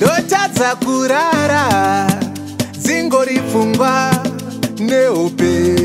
ndotadza kurara dzingori pfungwa neupenyu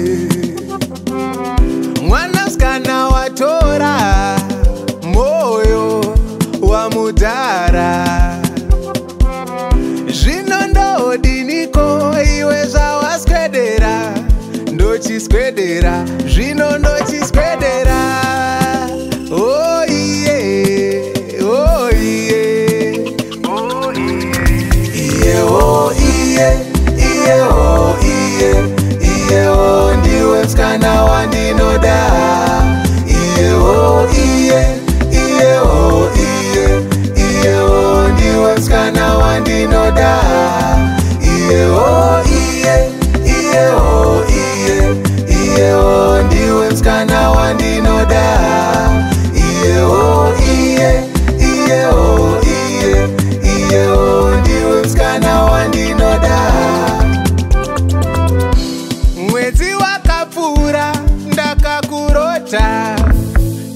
mwedzi wakapfuura ndakakurota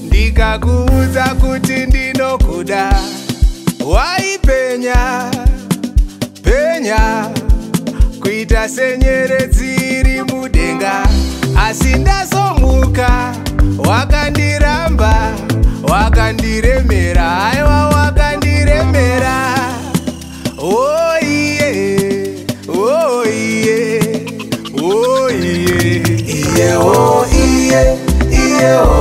ndikakuudza kuti ndinokuda waipenya penya kuita senyeredzi iri mudenga asi ndazomuka wakandiramba so you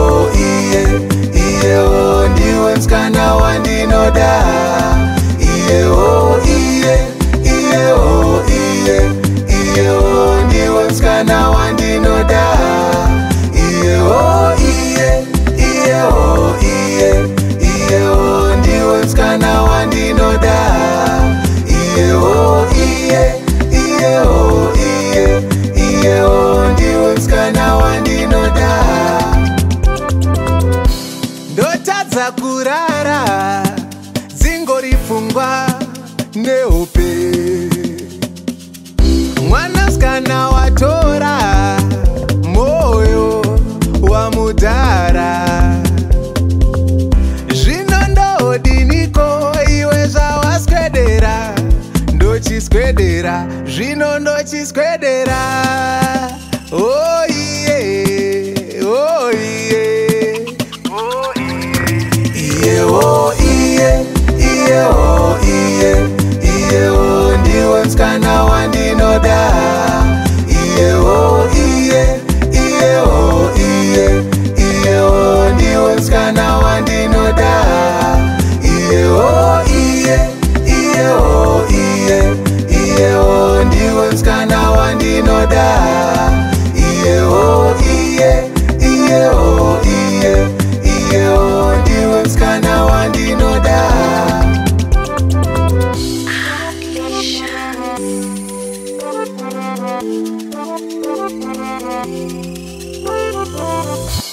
kurara dzingori pfungwa nehope mwanasikana watora mwoyo wamudhara zvino ndoodiniko iwe zvawaswedera ndochiswedera zvino ndochiswedera oh. dáadáa. Iye o iye iye o iye iye o di webs kana no Thank you.